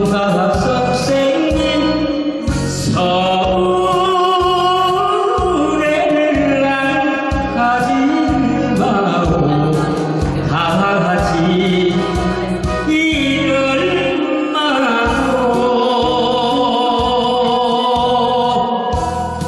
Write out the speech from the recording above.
감사합니다.